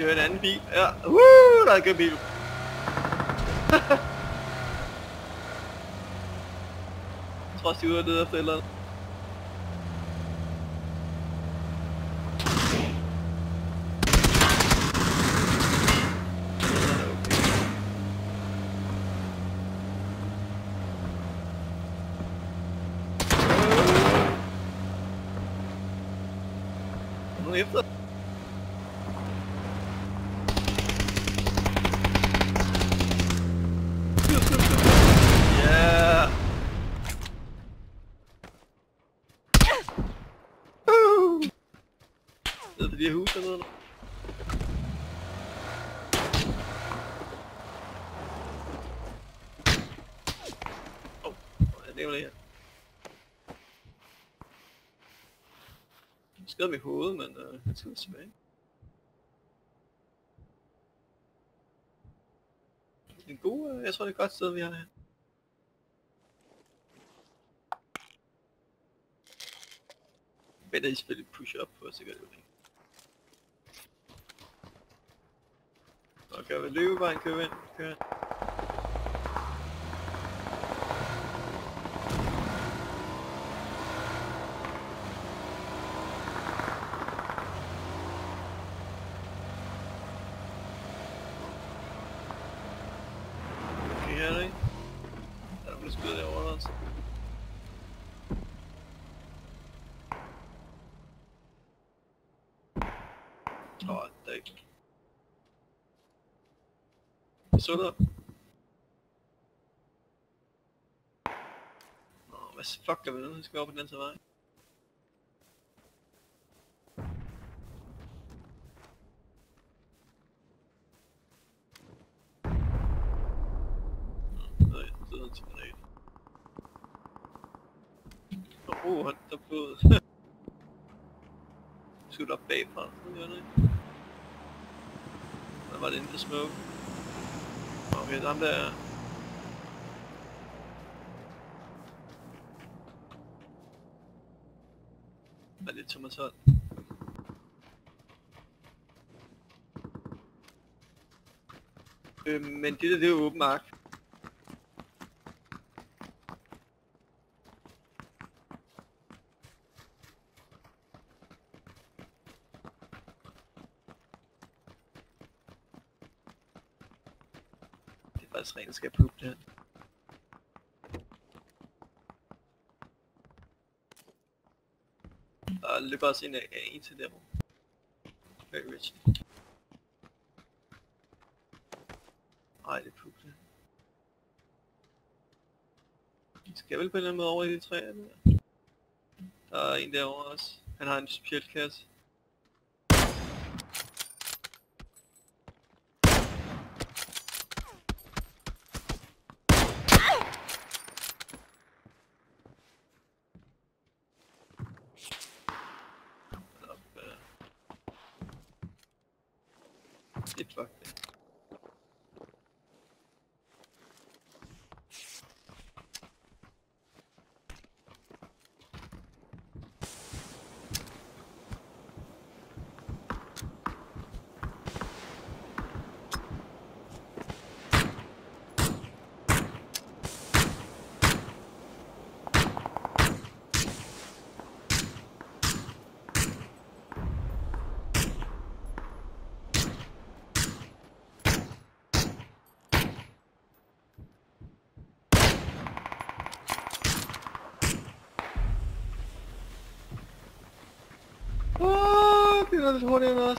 kører en anden bil. Ja, uh, der er en bil. jeg tror også, de er ude og lede efter et eller andet. Nu efter. Yeah. Uh. Ned på de her hus dernede. eller? Åh, oh, det er her. Jeg skadede mit hoved, men øh, jeg skal tilbage. En god, øh, jeg tror det er et godt sted, vi har her. Men der er selvfølgelig push up på, så gør det jo ikke. Så kan vi løbe bare en købe ind, køre ind. Okay, her er det ikke? Er der nogen, der skyder derovre også? Åh, oh, der er ikke. Så. Nå, hvad fuck gør vi nu? Nu skal vi over på den anden vej. Åh, oh, han der blod. Skud op bagfra, så gør det. Hvad var det inde på smoke? Okay, der ham der. Der er lidt tomatot. Øh, men det der, det er jo åben mark. Faktisk rent skal puppe det her. Der løber også ind, af en til der. Very rich. Ej, det er det. Vi skal vel på en eller anden måde over i de træer der. Der er en derovre også. Han har en speciel kasse. Det er fuck det. Åh, det er lidt hurtigere end os.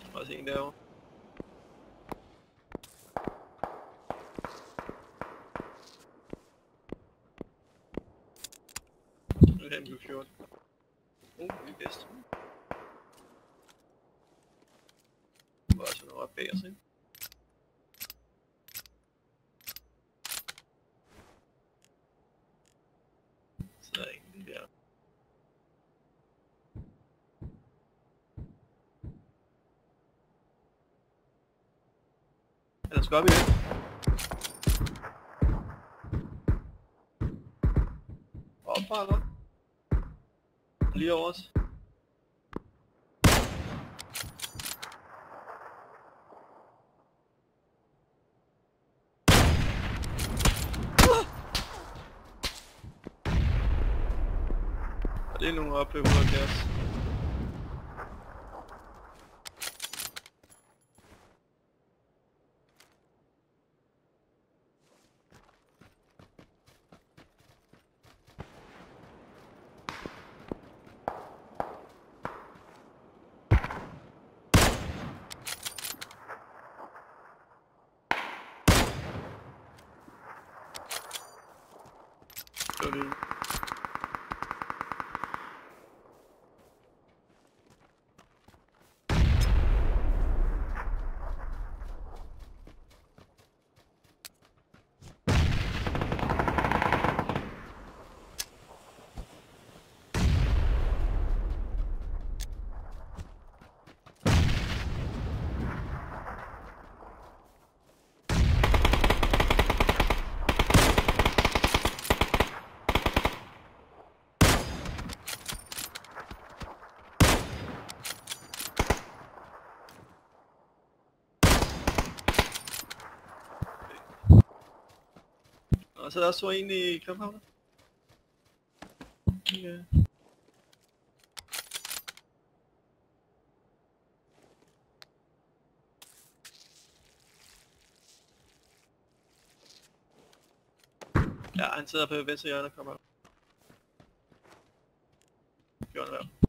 Der er Også en derovre. Nu er det en blue 14. Uh, vi er bedst. Der var også noget op bag os, ikke? Så der er ingen der. Skal op. Op, bare op. Lige over os. Og det er nogle opløb Altså, der så en i København. Ja. Ja, han sidder på venstre hjørne og kommer op. Gjorde han der.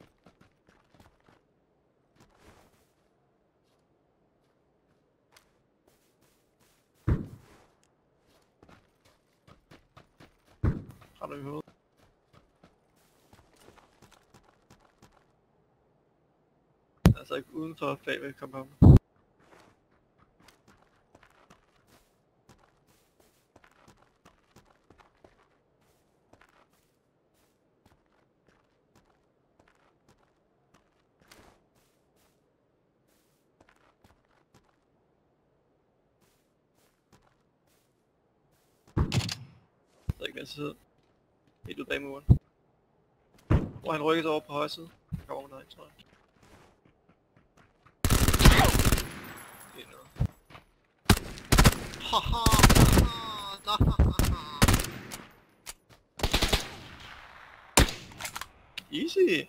Rammer vi hovedet. Altså ikke udenfor bag ved compound. Så ikke venstre side. Helt ud bag muren. Og han rykker over på højre side. Han kommer noget ind, tror jeg. Det er. Haha! Easy!